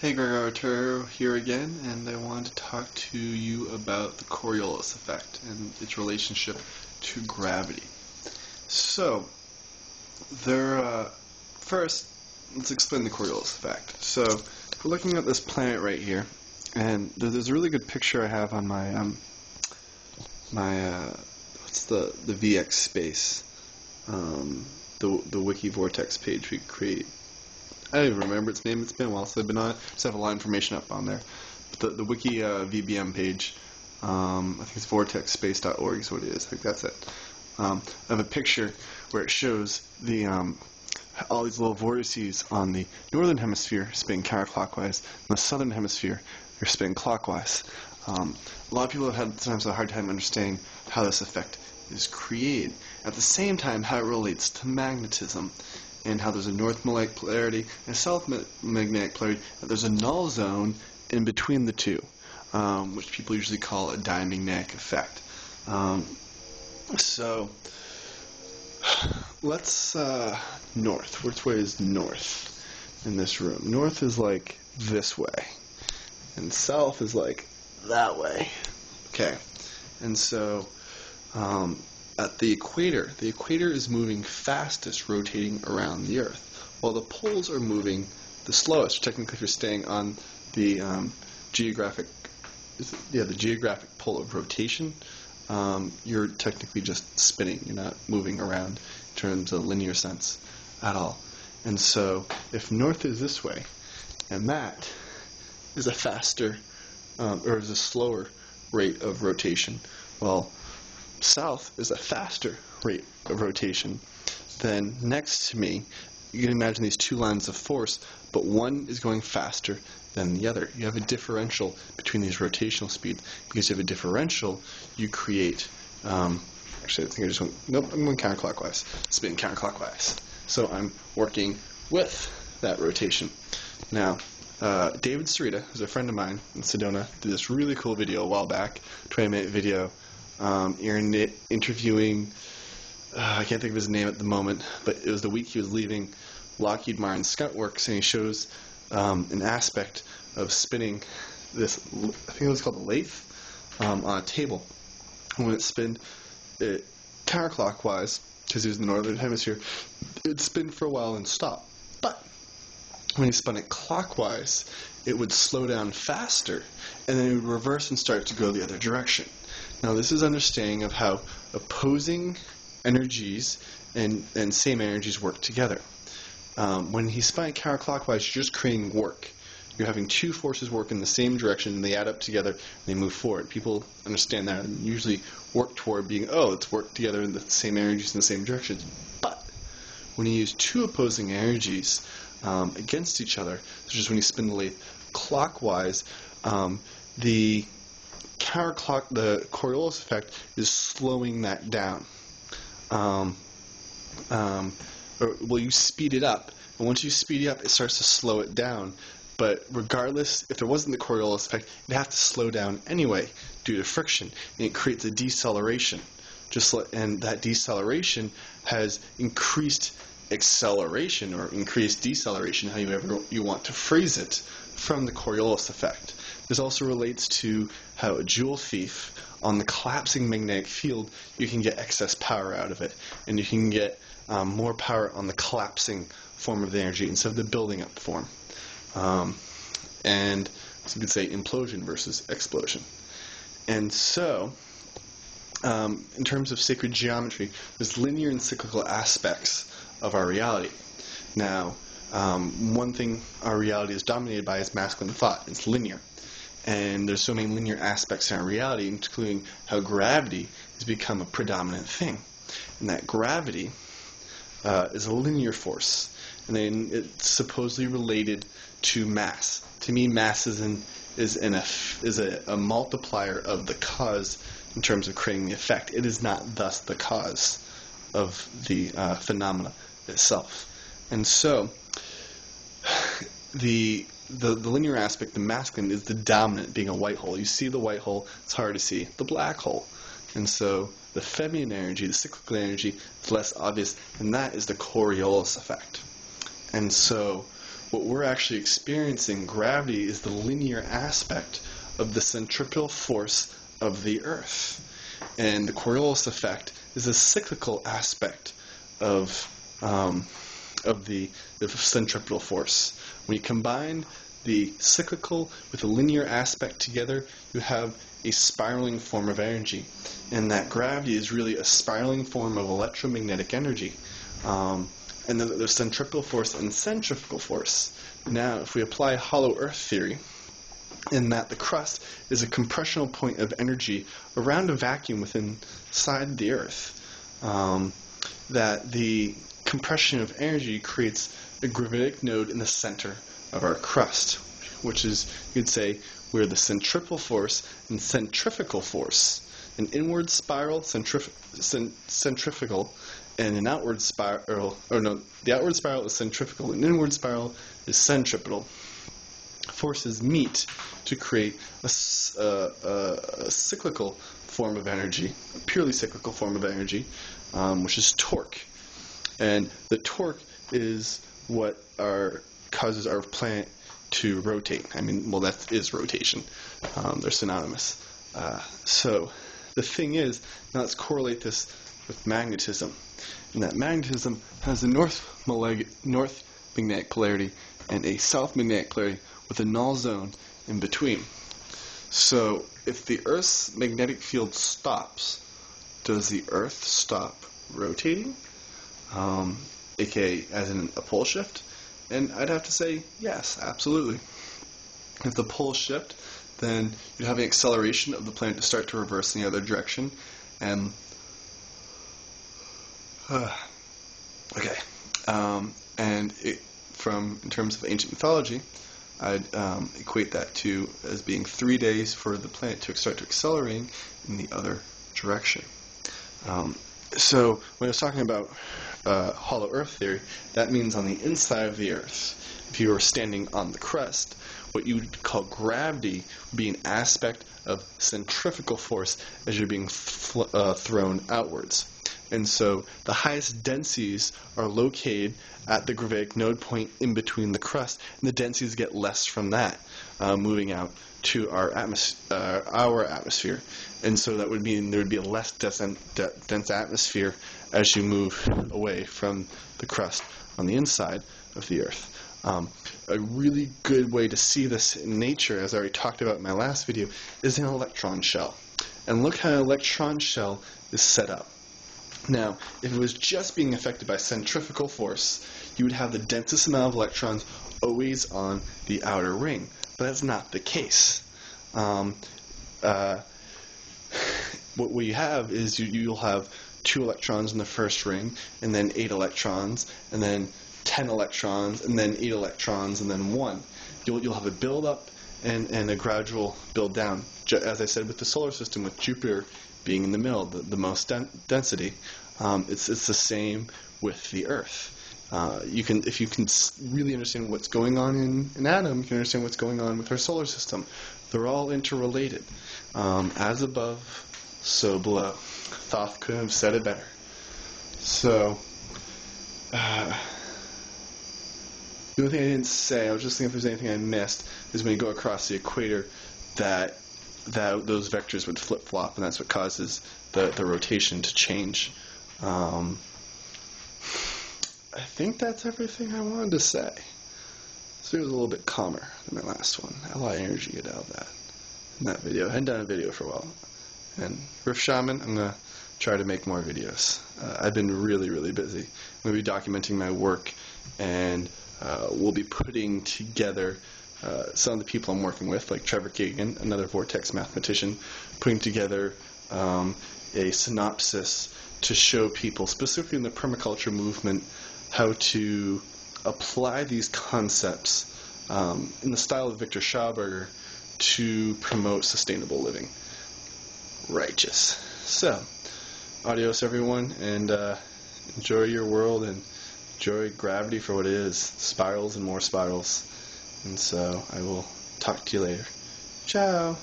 Hey, Greg Arturo here again, and I want to talk to you about the Coriolis effect and its relationship to gravity. So, there. Uh, first, let's explain the Coriolis effect. So, we're looking at this planet right here, and there's a really good picture I have on my um, my uh, what's the the VX space, um, the the Wiki Vortex page we create I don't even remember its name. It's been a while since I've been on it. Just have a lot of information up on there. But the, the wiki uh, VBM page, um, I think it's vortexspace.org is what it is. I think that's it. Um, I have a picture where it shows the um, all these little vortices on the northern hemisphere spinning counterclockwise, and the southern hemisphere are spinning clockwise. Um, a lot of people have had sometimes a hard time understanding how this effect is created. At the same time, how it relates to magnetism and how there's a north magnetic polarity and a south magnetic polarity. There's a null zone in between the two, um, which people usually call a diamagnetic effect. Um, so let's uh, north. Which way is north in this room? North is like this way, and south is like that way. Okay, and so um, at the equator, the equator is moving fastest rotating around the Earth, while the poles are moving the slowest. Technically, if you're staying on the um, geographic, yeah, the geographic pole of rotation, um, you're technically just spinning. You're not moving around in terms of linear sense at all. And so, if north is this way, and that is a faster um, or is a slower rate of rotation, well, south is a faster rate of rotation, than next to me, you can imagine these two lines of force, but one is going faster than the other. You have a differential between these rotational speeds. Because you have a differential, you create. Um, actually, I think I just went. Nope, I'm going counterclockwise. Spin counterclockwise. So I'm working with that rotation. Now, uh, David Sereda, who's a friend of mine in Sedona, did this really cool video a while back, 20 minute video um, Aaron interviewing, uh, I can't think of his name at the moment, but it was the week he was leaving Lockheed Martin Skunk Works, and he shows um, an aspect of spinning this, I think it was called a lathe, um, on a table. And when it spin it counterclockwise, because he was in the northern hemisphere, it would spin for a while and stop. But when he spun it clockwise, it would slow down faster, and then it would reverse and start to go the other direction. Now, this is understanding of how opposing energies and, and same energies work together. Um, when he's spinning counterclockwise, you're just creating work. You're having two forces work in the same direction, and they add up together, and they move forward. People understand that and usually work toward being, oh, let's work together in the same energies in the same directions. But when you use two opposing energies um, against each other, such as when you spin the lathe clockwise, um, the counterclock, the Coriolis effect is slowing that down. Um, um, or, well, you speed it up, and once you speed it up, it starts to slow it down. But regardless, if there wasn't the Coriolis effect, it'd have to slow down anyway due to friction, and it creates a deceleration. Just and that deceleration has increased acceleration or increased deceleration, however you want to phrase it, from the Coriolis effect. This also relates to how a joule thief on the collapsing magnetic field, you can get excess power out of it, and you can get um, more power on the collapsing form of the energy instead of the building up form. Um, and so you could say implosion versus explosion. And so, um, in terms of sacred geometry, there's linear and cyclical aspects of our reality. Now, um, one thing our reality is dominated by is masculine thought. It's linear. And there's so many linear aspects in our reality, including how gravity has become a predominant thing. And that gravity uh, is a linear force. And then it's supposedly related to mass. To me, mass is, an, is, an, is a, a multiplier of the cause in terms of creating the effect. It is not thus the cause of the uh, phenomena itself. And so, the the, the linear aspect, the masculine, is the dominant, being a white hole. You see the white hole, it's hard to see the black hole. And so the feminine energy, the cyclical energy, is less obvious, and that is the Coriolis effect. And so what we're actually experiencing, gravity, is the linear aspect of the centripetal force of the Earth. And the Coriolis effect is a cyclical aspect of, um, of the, the centripetal force. When you combine the cyclical with the linear aspect together, you have a spiraling form of energy. And that gravity is really a spiraling form of electromagnetic energy. Um, and then there's centripetal force and centrifugal force. Now, if we apply hollow earth theory, in that the crust is a compressional point of energy around a vacuum within inside the Earth, um, that the compression of energy creates a gravitic node in the center of our crust, which is, you'd say, where the centripetal force and centrifugal force, an inward spiral centrif- cent- centrifugal, and an outward spiral, or no, the outward spiral is centrifugal, and inward spiral is centripetal. Forces meet to create a, a, a cyclical form of energy, a purely cyclical form of energy, um, which is torque. And the torque is what our, causes our planet to rotate. I mean, well, that is rotation. Um, they're synonymous. Uh, so the thing is, now let's correlate this with magnetism. And that magnetism has a north, north magnetic polarity and a south magnetic polarity with a null zone in between. So if the Earth's magnetic field stops, does the Earth stop rotating? Um, aka as in a pole shift? And I'd have to say yes, absolutely. If the poles shift, then you'd have an acceleration of the planet to start to reverse in the other direction. And uh, okay, um, and it, from in terms of ancient mythology, I'd um, equate that to as being three days for the planet to start to accelerating in the other direction. Um, so when I was talking about uh, hollow Earth theory, that means on the inside of the Earth. If you were standing on the crust, what you would call gravity would be an aspect of centrifugal force as you're being uh, thrown outwards. And so the highest densities are located at the gravitic node point in between the crust, and the densities get less from that, uh, moving out to our, atmos- uh, our atmosphere. And so that would mean there would be a less dense atmosphere as you move away from the crust on the inside of the Earth. Um, a really good way to see this in nature, as I already talked about in my last video, is an electron shell. And look how an electron shell is set up. Now, if it was just being affected by centrifugal force, you would have the densest amount of electrons always on the outer ring. But that's not the case. Um, uh, what we have is you, you'll have two electrons in the first ring, and then eight electrons, and then 10 electrons, and then eight electrons, and then one. You'll, you'll have a build up and, and a gradual build down. As I said with the solar system, with Jupiter being in the middle, the, the most den- density. Um, it's it's the same with the Earth. Uh, you can if you can really understand what's going on in an atom, you can understand what's going on with our solar system. They're all interrelated. Um, as above, so below. Thoth couldn't have said it better. So. Uh, the only thing I didn't say, I was just thinking if there's anything I missed, is when you go across the equator, that that those vectors would flip flop, and that's what causes the, the rotation to change. Um, I think that's everything I wanted to say. So it was a little bit calmer than my last one. I had a lot of energy get out of that in that video. I hadn't done a video for a while. And Riff Shaman, I'm going to try to make more videos. Uh, I've been really, really busy. I'm going to be documenting my work, and uh, we'll be putting together uh, some of the people I'm working with, like Trevor Kagan, another Vortex mathematician, putting together um, a synopsis to show people, specifically in the permaculture movement, how to apply these concepts um, in the style of Victor Schauberger to promote sustainable living. Righteous. So, adios, everyone, and uh, enjoy your world and enjoy gravity for what it is spirals and more spirals. And so I will talk to you later. Ciao.